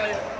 可以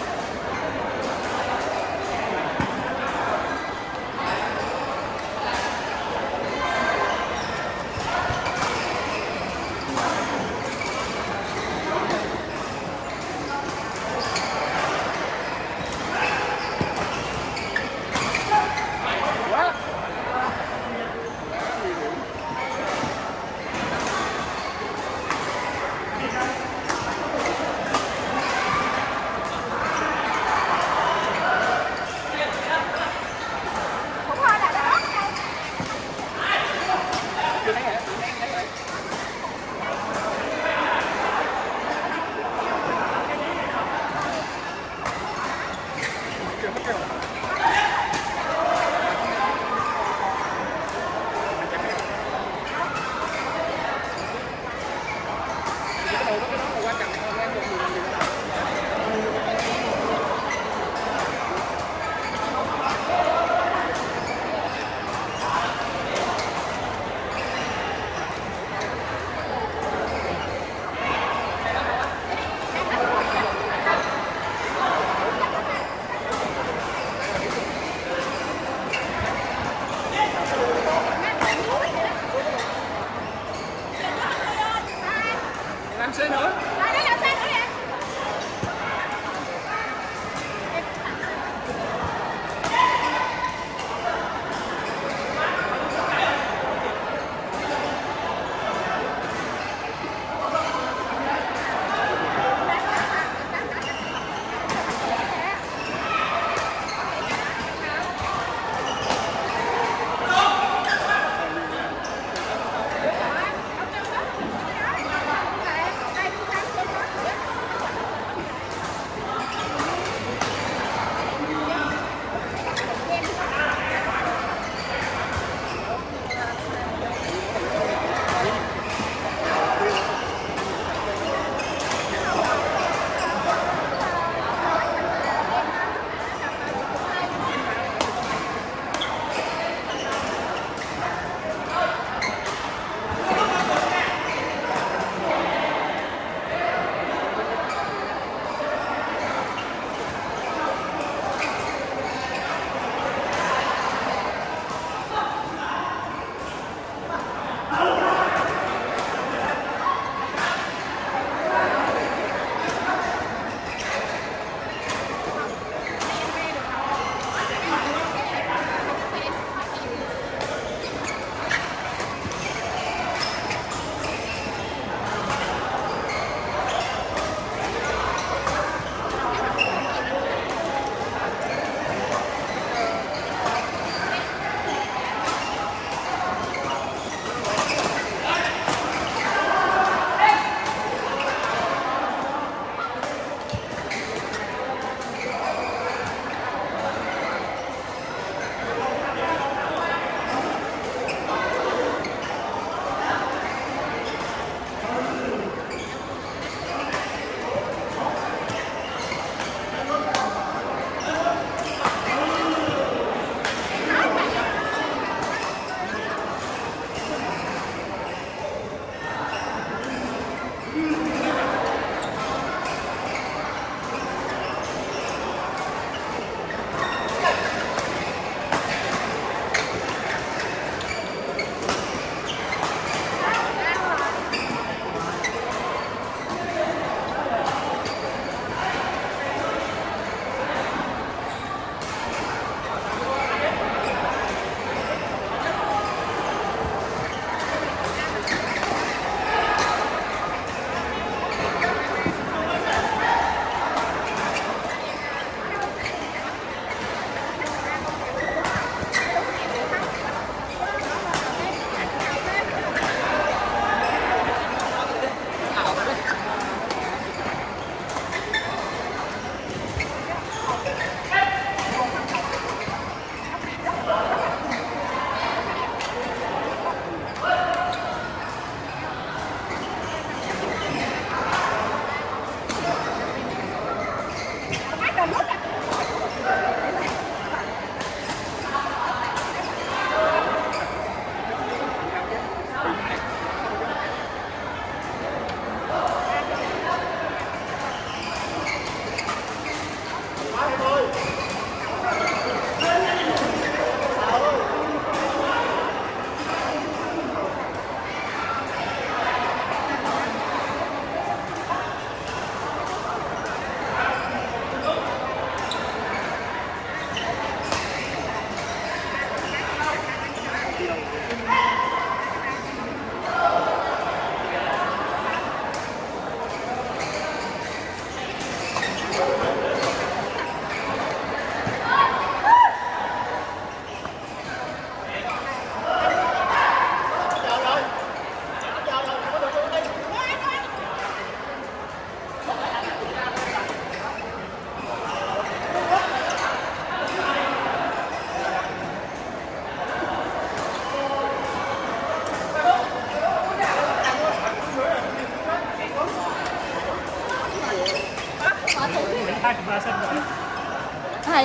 I'm saying hello?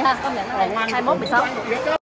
Ha công nhận nó hay 21 16